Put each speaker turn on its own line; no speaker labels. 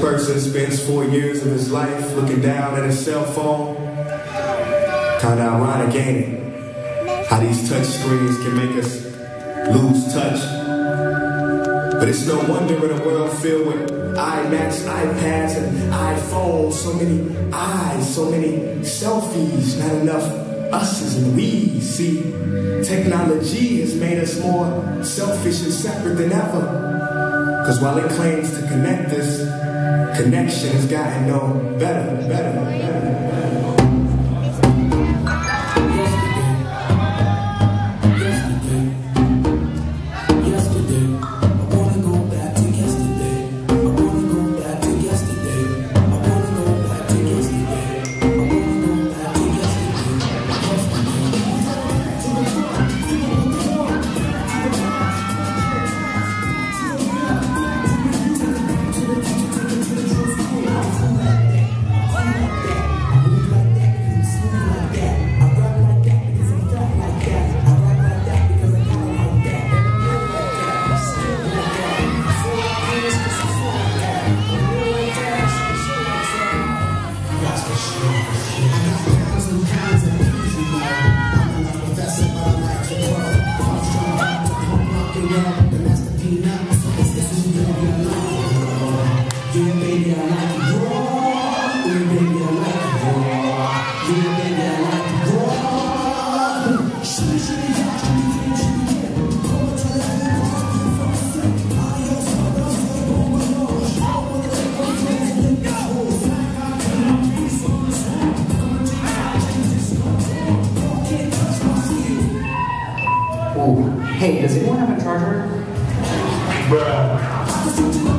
person spends four years of his life looking down at his cell phone. Kinda ironic, ain't it? How these touch screens can make us lose touch. But it's no wonder in a world filled with iMacs, iPads, and iPhones, so many eyes, so many selfies, not enough us's and we. See, technology has made us more selfish and separate than ever. Cause while it claims to connect us, connection has gotten no better, better, better.
Oh, hey, does anyone have a charger? Bruh.